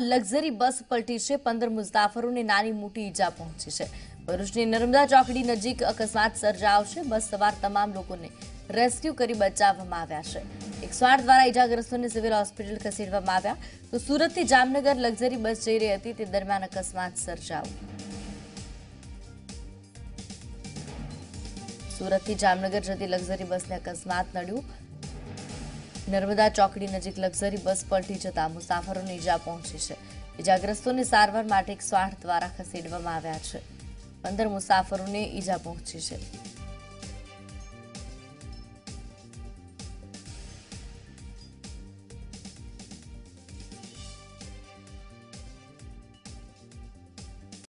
Luxury bus પલટી છે. પંદર મુસાફરોને નાની મોટી ઈજા પહોંચી છે. ભરૂચની નર્મદા ચોકડી નજીક અકસ્માત સર્જાયો છે બસ સવાર તમામ લોકોને રેસ્ક્યુ કરી બચાવવામાં આવ્યા છે. એકસો આઠ દ્વારા ઈજાગ્રસ્તોને સિવિલ હોસ્પિટલ ખસેડવામાં આવ્યા. તો સુરતથી જામનગર લક્ઝરી બસ જઈ રહી હતી. તે દરમિયાન અકસ્માત સર્જાયો. સુરતથી જામનગર જતી લક્ઝરી બસને અકસ્માત નડ્યું. નર્મદા ચોકડી નજીક લક્ઝરી બસ પલટી જતા મુસાફરોને ઈજા પહોંચી છે. ઈજાગ્રસ્તોને સારવાર માટે એકસો આઠ દ્વારા ખસેડવામાં આવ્યા છે. પંદર મુસાફરોને ઈજા પહોંચી છે.